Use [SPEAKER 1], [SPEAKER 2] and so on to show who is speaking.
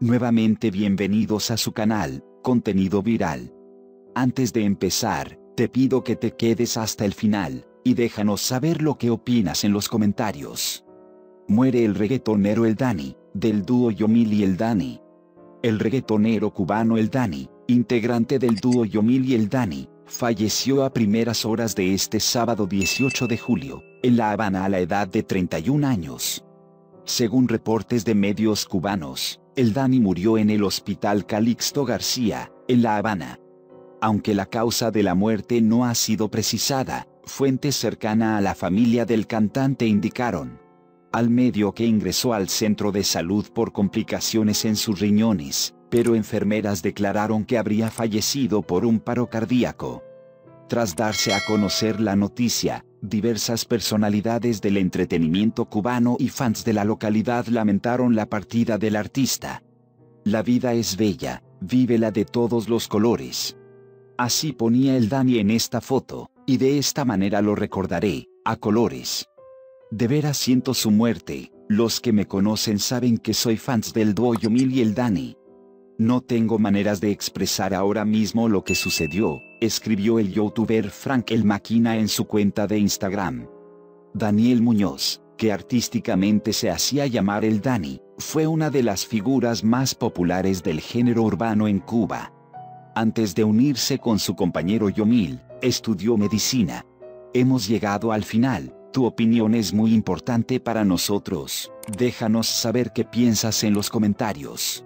[SPEAKER 1] Nuevamente bienvenidos a su canal, Contenido Viral. Antes de empezar, te pido que te quedes hasta el final, y déjanos saber lo que opinas en los comentarios. Muere el reggaetonero El Dani, del dúo Yomil y El Dani. El reggaetonero cubano El Dani, integrante del dúo Yomil y El Dani, falleció a primeras horas de este sábado 18 de julio, en La Habana a la edad de 31 años. Según reportes de medios cubanos, el Dani murió en el Hospital Calixto García, en La Habana. Aunque la causa de la muerte no ha sido precisada, fuentes cercanas a la familia del cantante indicaron al medio que ingresó al centro de salud por complicaciones en sus riñones, pero enfermeras declararon que habría fallecido por un paro cardíaco. Tras darse a conocer la noticia, diversas personalidades del entretenimiento cubano y fans de la localidad lamentaron la partida del artista. La vida es bella, vívela de todos los colores. Así ponía el Dani en esta foto, y de esta manera lo recordaré, a colores. De veras siento su muerte, los que me conocen saben que soy fans del dúo Yomil y el Dani. No tengo maneras de expresar ahora mismo lo que sucedió, escribió el youtuber Frank El Maquina en su cuenta de Instagram. Daniel Muñoz, que artísticamente se hacía llamar el Dani, fue una de las figuras más populares del género urbano en Cuba. Antes de unirse con su compañero Yomil, estudió medicina. Hemos llegado al final, tu opinión es muy importante para nosotros, déjanos saber qué piensas en los comentarios.